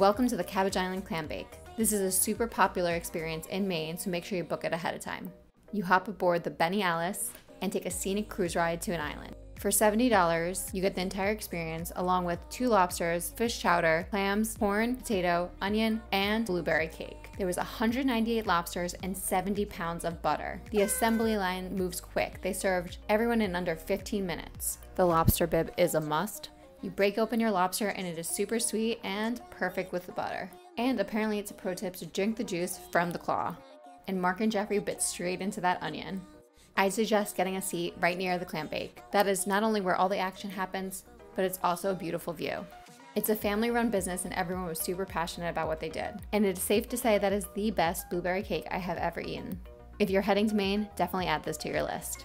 Welcome to the Cabbage Island Clam Bake. This is a super popular experience in Maine, so make sure you book it ahead of time. You hop aboard the Bennie Alice and take a scenic cruise ride to an island. For $70, you get the entire experience along with two lobsters, fish chowder, clams, corn, potato, onion, and blueberry cake. There was 198 lobsters and 70 pounds of butter. The assembly line moves quick. They served everyone in under 15 minutes. The lobster bib is a must. You break open your lobster and it is super sweet and perfect with the butter. And apparently it's a pro tip to drink the juice from the claw. And Mark and Jeffrey bit straight into that onion. I suggest getting a seat right near the clam bake. That is not only where all the action happens, but it's also a beautiful view. It's a family run business and everyone was super passionate about what they did. And it is safe to say that is the best blueberry cake I have ever eaten. If you're heading to Maine, definitely add this to your list.